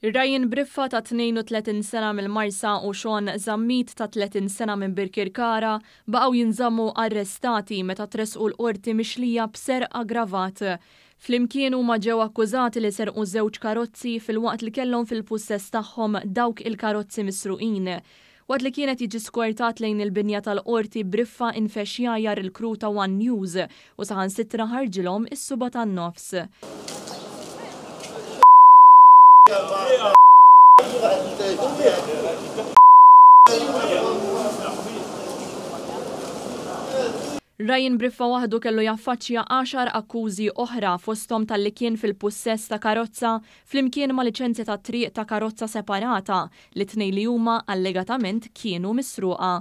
Ryan Briffa ta' 32 sena mill-Marsa u Sean Zammit ta' 30 sena minn Birkirkara baqgħu jinżammu arrestati meta tressqu l-Qorti mixlija b'serq aggravat. Flimkien huma ġew akkużati li serqu żewġ karozzi filwaqt li kellhom fil-pussess tagħhom dawk il-karozzi misruqin. Waqt li kien qed jiġi skwertat lejn il-binja tal-Qorti b'riffa infexx jgħajjar il-crew ta' one News u saħansitra ħarġilhom is-subgħa tan-nofs. Ryan Briffa waħdu kellu jaffaċċja għaxar akkużi oħra fosthom talli kien fil-pussess ta' karozza flimkien ma' liċenzja tat-triq ta' karozza separata li t-tnejn li huma allegatament kienu misruqa.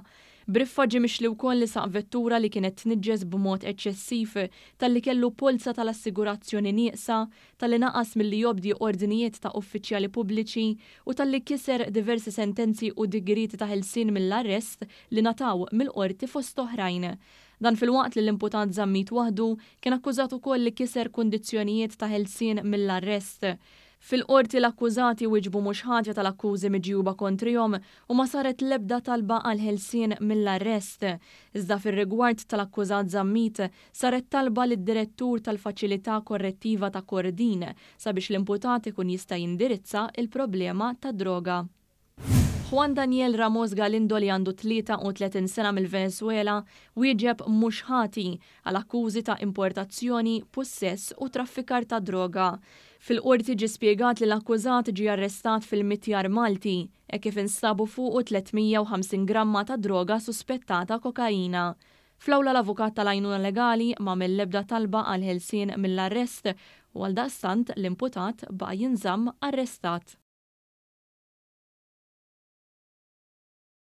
Briffa ġie mixli wkoll li saq vettura li kienet tniġġes b'mod eċċessiv talli kellu polza tal-assigurazzjoni nieqsa talli naqas milli jobdi ordnijiet ta' uffiċjali pubbliċi u talli kiser diversi sentenzi u digrieti ta' ħelsien mill-arrest li ngħataw mill-Qorti fost oħrajn. Dan filwaqt li l-imputat Zammit waħdu kien akkużat ukoll li kiser kundizzjonijiet ta' ħelsien mill-arrest. Fil-Qorti l-akkużati wieġbu mhux ħatja tal-akkużi miġjuba kontrihom u ma saret l-ebda talba għal ħelsien mill-arrest. Iżda fir-rigward tal-akkużat Zammit, Saret talba lid-Direttur tal-Faċilità Korrettiva ta' Kordin sabiex l-imputat ikun jista' jindirizza l-problema tad-droga. Juan Daniel Ramos Galindo li għandu 33 sena mill-Venezwela wieġeb mhux ħati għal akkużi ta' importazzjoni, pussess u traffikar ta' droga. Fil-Qorti ġie spjegat li l-akkużat ġie arrestat fil-Mitjar Malti hekk kif instabu fuqu 350 gramma ta' droga suspettata kokaina. Fl-awla l-avukat tal-għajnuna legali m'għamel l-ebda talba għall-ħelsien mill-arrest u għaldaqstant l-imputat baqa' jinżamm arrestat.